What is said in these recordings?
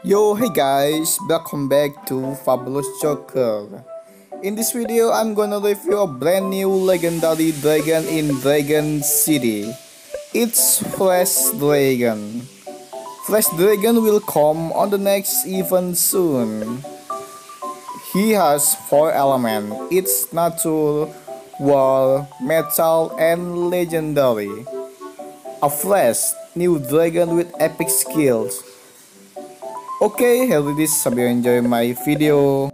Yo, hey guys, welcome back to Fabulous Joker. In this video, I'm gonna review a brand new legendary dragon in Dragon City. It's Fresh Dragon. Fresh Dragon will come on the next event soon. He has four elements. It's natural, war, metal, and legendary. A flash, new dragon with epic skills. Okay, here it is. Hope you enjoy my video.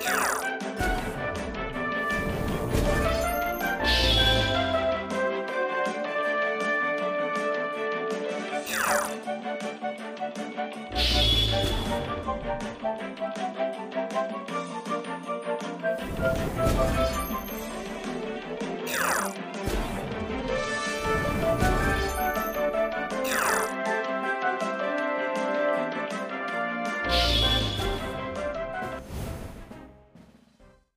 Yeah.